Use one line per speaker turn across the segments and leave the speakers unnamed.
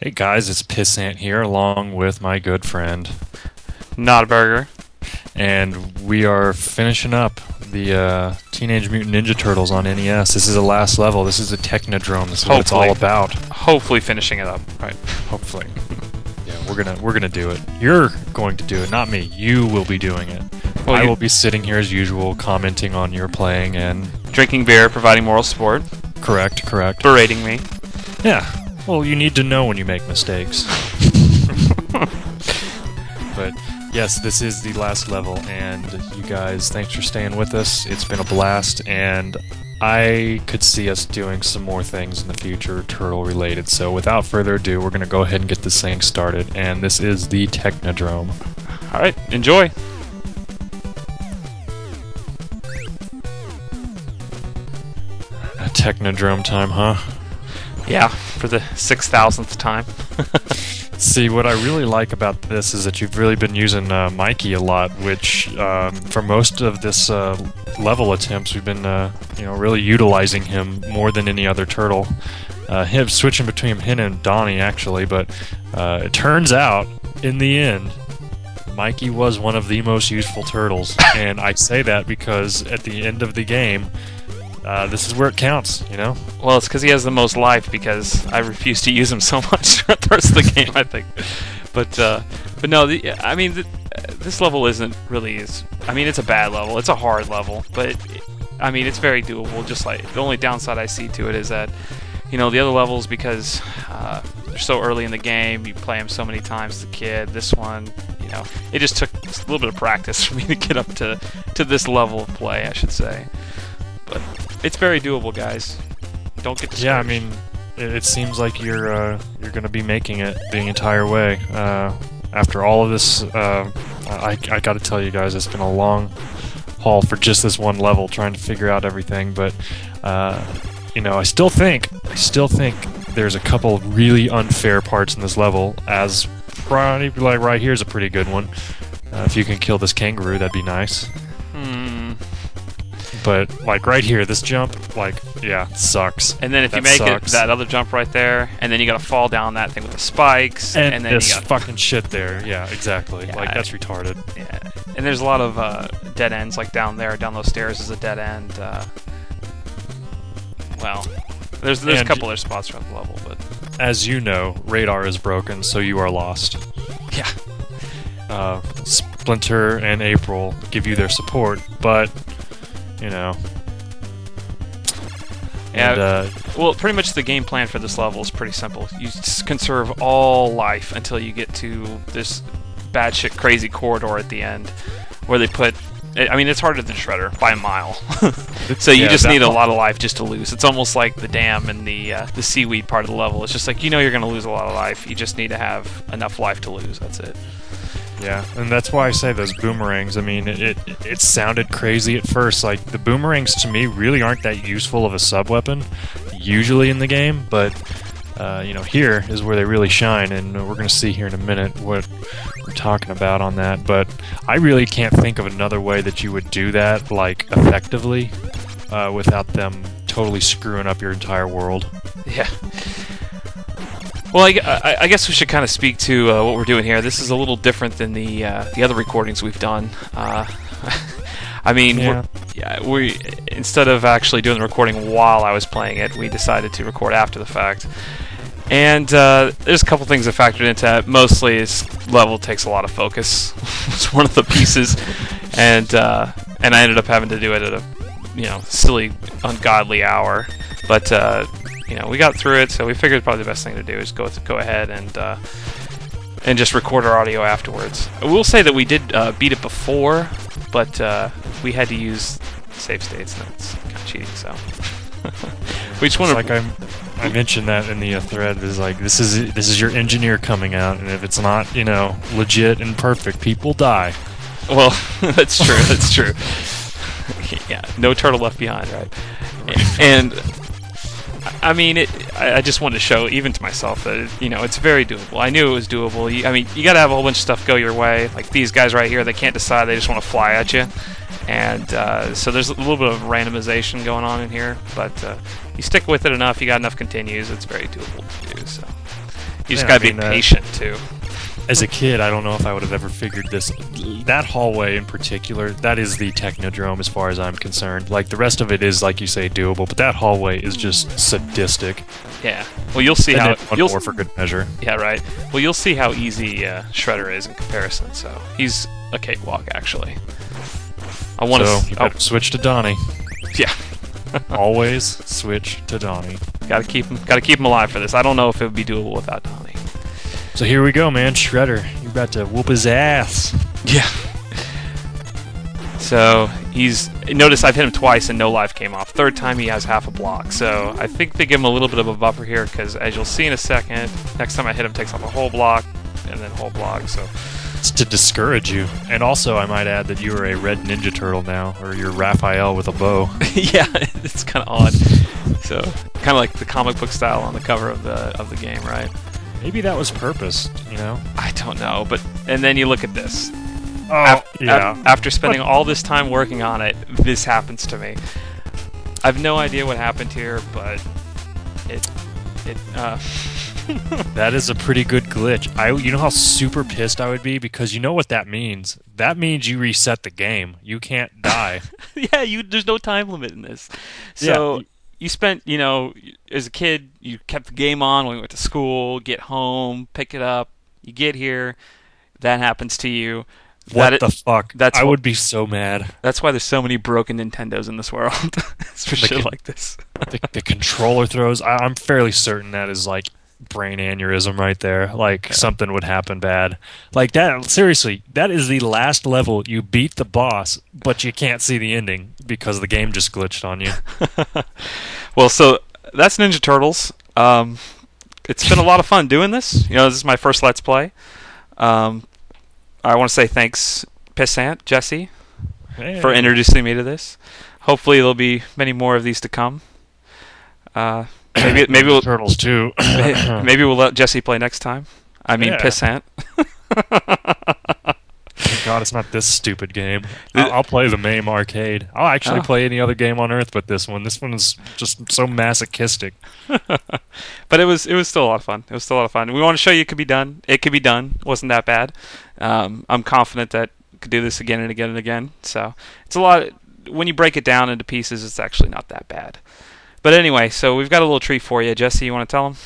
Hey guys, it's Pissant here, along with my good friend,
Not a burger.
and we are finishing up the uh, Teenage Mutant Ninja Turtles on NES. This is the last level. This is a Technodrome. This is what it's all
Hopefully.
about.
Hopefully finishing it up. Right.
Hopefully, yeah, we're gonna we're gonna do it. You're going to do it, not me. You will be doing it.
Well,
I
you-
will be sitting here as usual, commenting on your playing and
Drinking beer, providing moral support,
correct, correct.
berating me.
Yeah. Well, you need to know when you make mistakes. but yes, this is the last level, and you guys, thanks for staying with us. It's been a blast, and I could see us doing some more things in the future, turtle related. So without further ado, we're going to go ahead and get this thing started, and this is the Technodrome.
All right, enjoy.
A Technodrome time, huh?
Yeah, for the six thousandth time.
See, what I really like about this is that you've really been using uh, Mikey a lot, which um, for most of this uh, level attempts, we've been, uh, you know, really utilizing him more than any other turtle. Uh, him switching between him and Donnie actually, but uh, it turns out in the end, Mikey was one of the most useful turtles, and I say that because at the end of the game, uh, this is where it counts, you know.
well, it's because he has the most life. Because I refuse to use him so much throughout the rest of the game. I think. But uh, but no, the, I mean, the, this level isn't really as. I mean, it's a bad level. It's a hard level, but it, I mean, it's very doable. Just like the only downside I see to it is that, you know, the other levels because uh, they're so early in the game, you play them so many times a kid. This one, you know, it just took just a little bit of practice for me to get up to to this level of play, I should say. But it's very doable, guys. Don't get discouraged.
Yeah, I mean, it, it seems like you're uh, you're going to be making it the entire way. Uh, after all of this, uh, I, I got to tell you guys, it's been a long haul for just this one level, trying to figure out everything. But uh, you know, I still think, I still think there's a couple really unfair parts in this level. As probably like right here's a pretty good one. Uh, if you can kill this kangaroo, that'd be nice. But like right here, this jump, like yeah, sucks.
And then if you make
sucks.
it that other jump right there, and then you gotta fall down that thing with the spikes,
and,
and, then
this
you got
fucking shit there. Yeah, exactly.
Yeah,
like that's retarded.
yeah. and there's a lot of uh, dead ends like down there, down those stairs is a dead end. Uh, well, there's there's
And-
a couple other spots around the level, but
As you know, radar is broken, so you are lost.
yeah,
Uh, Splinter and April give you their support, but you know.
Yeah,
And, uh,
Well, pretty much the game plan for this level is pretty simple. You conserve all life until you get to this bad shit crazy corridor at the end, where they put. I I mean, it's harder than Shredder by a mile. so you
yeah,
just need a lot of life just to lose. It's almost like the dam and the uh, the seaweed part of the level. It's just like you know you're going to lose a lot of life. You just need to have enough life to lose. That's it.
Yeah, and that's why I say those boomerangs. I mean, it, it it sounded crazy at first. Like the boomerangs to me really aren't that useful of a sub weapon, usually in the game. But uh, you know, here is where they really shine, and we're gonna see here in a minute what we're talking about on that. But I really can't think of another way that you would do that like effectively uh, without them totally screwing up your entire world.
Yeah. Well, I, I- I guess we should kind of speak to uh, what we're doing here. This is a little different than the uh, the other recordings we've done. Uh, I mean,
Yeah.
we're, yeah, we instead of actually doing the recording while I was playing it, we decided to record after the fact. And uh, there's a couple things that factored into that. Mostly, is level takes a lot of focus. it's one of the pieces, and uh, and I ended up having to do it at a you know silly, ungodly hour. But uh, you know, we got through it, so we figured probably the best thing to do is go go ahead and uh, and just record our audio afterwards. I will say that we did uh, beat it before, but uh, we had to use save states, and that's kind of cheating. So we just want to
like I I mentioned that in the uh, thread is like this is this is your engineer coming out, and if it's not you know legit and perfect, people die.
Well, that's true. That's true. yeah, no turtle left behind, right? And I mean, it. I I just wanted to show, even to myself, that it, you know it's very doable. I knew it was doable. You, I mean, you got to have a whole bunch of stuff go your way. Like these guys right here, they can't decide; they just want to fly at you. And uh, so there's a little bit of randomization going on in here, but uh, you stick with it enough, you got enough continues, it's very doable to do. So You just
Yeah,
gotta be
mean, uh,
patient too.
As a kid, I don't know if I would have ever figured this. That hallway in particular, that is the Technodrome as far as I'm concerned. Like the rest of it is, like you say, doable, but that hallway is just sadistic.
Yeah. Well, you'll see
and
how
one
you'll
more for good measure.
yeah right. Well, you'll see how easy uh, Shredder is in comparison. So he's a cakewalk actually. I want
So
to.
better switch to Donnie.
yeah.
Always switch to Donnie.
Gotta keep him. Gotta keep him alive for this. I don't know if it would be doable without Donnie.
So here we go, man. Shredder, you're about to whoop his ass.
Yeah. So he's notice I've hit him twice and no life came off. Third time he has half a block. So I think they give him a little bit of a buffer here because as you'll see in a second, next time I hit him takes off a whole block and then whole block. So
It's to discourage you. And also, I might add that you are a red Ninja Turtle now, or you're Raphael with a bow.
yeah, it's kind of odd. So kind of like the comic book style on the cover of the of the game, right?
Maybe that was purpose, you know?
I don't know, but and then you look at this.
Oh,
Af- af- after spending all this time working on it, this happens to me. I've no idea what happened here, but it it uh
That is a pretty good glitch. I, you know how super pissed I would be because you know what that means. That means you reset the game. You can't die.
yeah, you there's no time limit in this. So
Yeah.
You spent, you know, as a kid, you kept the game on when you went to school, get home, pick it up. You get here, that happens to you.
what
That
the fuck?
that's
I would be so mad.
That's why there's so many broken Nintendos in this world. it's for
The
shit
kid-
like this.
The, the controller throws. I, I'm fairly certain that is like brain aneurysm right there. Like something would happen bad. Like that. Seriously, that is the last level. You beat the boss, but you can't see the ending because the game just glitched on you.
Well, so that's Ninja Turtles. Um, it's been a lot of fun doing this. You know, this is my first Let's Play. Um, I want to say thanks, Pissant, Jesse, for introducing me to this. Hopefully, there'll be many more of these to come. Uh, maybe maybe we'll
turtles too.
maybe we'll let Jesse play next time. I mean,
Yeah.
Pissant.
Thank God, it's not this stupid game. I'll, I'll play the MAME arcade. I'll actually
Oh.
play any other game on Earth but this one. This one is just so masochistic.
but it was it was still a lot of fun. It was still a lot of fun. We want to show you it could be done. It could be done. It wasn't that bad. Um, I'm confident that we could do this again and again and again. So it's a lot. When you break it down into pieces, it's actually not that bad. But anyway, so we've got a little treat for you, Jesse. You want to tell them?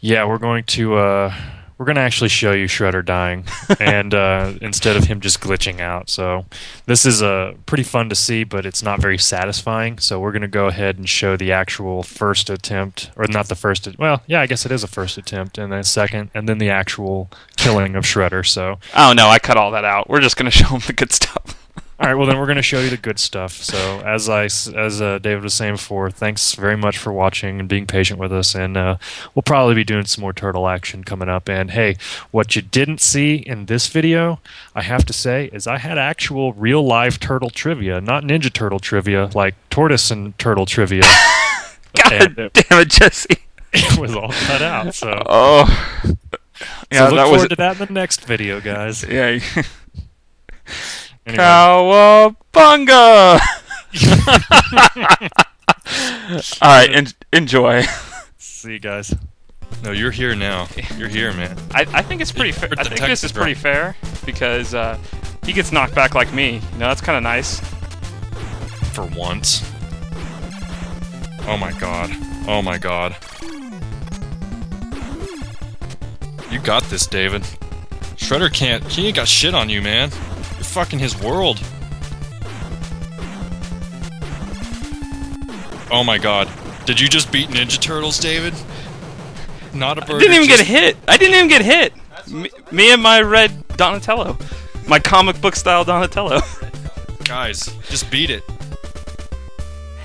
Yeah, we're going to uh, we're going to actually show you Shredder dying, and uh, instead of him just glitching out. So this is uh, pretty fun to see, but it's not very satisfying. So we're going to go ahead and show the actual first attempt, or not the first. Well, yeah, I guess it is a first attempt, and then second, and then the actual killing of Shredder. So
Oh no, I cut all that out. We're just gonna show him the good stuff.
All right, well then we're going to show you the good stuff. So as I as uh, David was saying before, thanks very much for watching and being patient with us, and uh, we'll probably be doing some more turtle action coming up. And hey, what you didn't see in this video, I have to say, is I had actual real live turtle trivia, not Ninja Turtle trivia, like tortoise and turtle trivia.
God
it,
damn it, Jesse.
it was all cut out. So,
Oh.
so
Yeah,
look
that
forward
was
to that in the next video, guys.
yeah.
Anyway.
Cowabunga! All right, en- enjoy.
See you guys.
No, you're here now. You're here, man.
I, I think it's pretty fair. I think this is
Detective
pretty fair because uh, he gets knocked back like me. You know, that's kind of nice.
For once. Oh my god. Oh my god. You got this, David. Shredder can't. He ain't got shit on you, man. Fucking his world. Oh my god. Did you just beat Ninja Turtles, David? Not a bird.
I didn't even
just-
get hit. I didn't even get hit. Me, me and my red Donatello, my comic book style Donatello.
Guys, just beat it.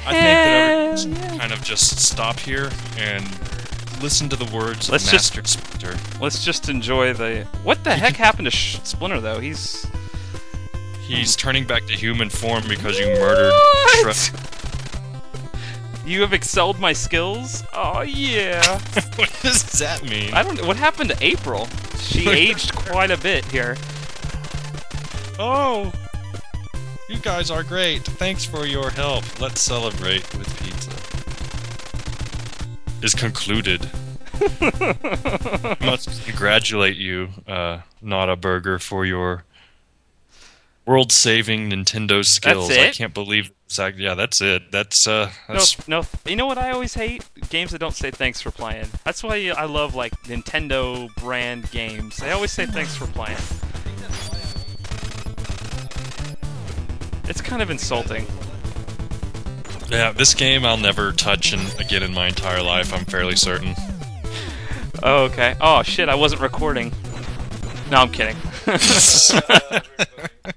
I think that everyone should kind of just stop here and listen to the words
Let's
of
just-
Splinter.
Let's just enjoy the. What the heck happened to Sh- Splinter though? He's
He's turning back to human form because you murdered?
You have excelled my skills. Oh yeah.
what does that mean?
I don't. know What happened to April? She aged quite a bit here.
Oh! You guys are great. Thanks for your help. Let's celebrate with pizza. Is concluded.
I must congratulate you, uh, not a burger, for your world-saving Nintendo skills. I can't believe. Exactly. Yeah, that's it. That's uh.
No, no. You know what I always hate? Games that don't say thanks for playing. That's why I love like Nintendo brand games. They always say thanks for playing. It's kind of insulting.
Yeah, this game I'll never touch in, again in my entire life. I'm fairly certain.
Oh, okay. Oh shit, I wasn't recording. No, I'm kidding.